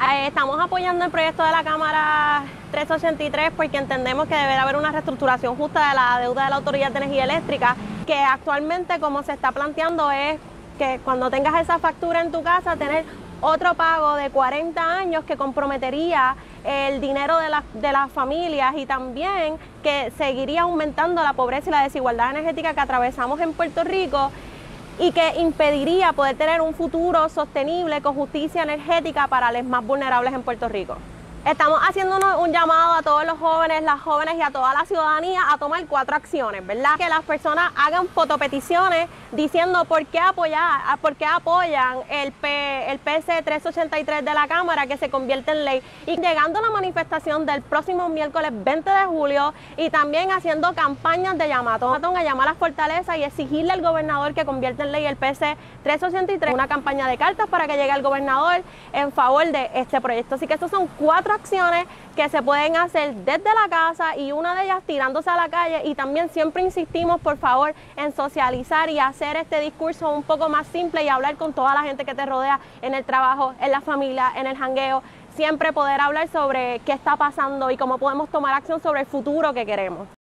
Eh, estamos apoyando el proyecto de la Cámara 383 porque entendemos que debe haber una reestructuración justa de la deuda de la Autoridad de Energía Eléctrica, que actualmente como se está planteando es que cuando tengas esa factura en tu casa, tener otro pago de 40 años que comprometería el dinero de, de, las familias y también que seguiría aumentando la pobreza y la desigualdad energética que atravesamos en Puerto Rico y que impediría poder tener un futuro sostenible con justicia energética para los más vulnerables en Puerto Rico. Estamos haciendo un llamado a todos los jóvenes, las jóvenes y a toda la ciudadanía a tomar cuatro acciones, ¿verdad? Que las personas hagan fotopeticiones diciendo por qué apoyar, por qué apoyan el, P, el PC 383 de la Cámara que se convierte en ley y llegando a la manifestación del próximo miércoles 20 de julio y también haciendo campañas de llamado a llamar a la fortaleza y exigirle al gobernador que convierta en ley el PC 383, una campaña de cartas para que llegue al gobernador en favor de este proyecto. Así que estos son cuatro acciones que se pueden hacer desde la casa y una de ellas tirándose a la calle y también siempre insistimos por favor en socializar y hacer este discurso un poco más simple y hablar con toda la gente que te rodea en el trabajo, en la familia, en el jangueo, siempre poder hablar sobre qué está pasando y cómo podemos tomar acción sobre el futuro que queremos.